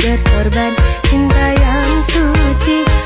berkorban. Cinta yang suci.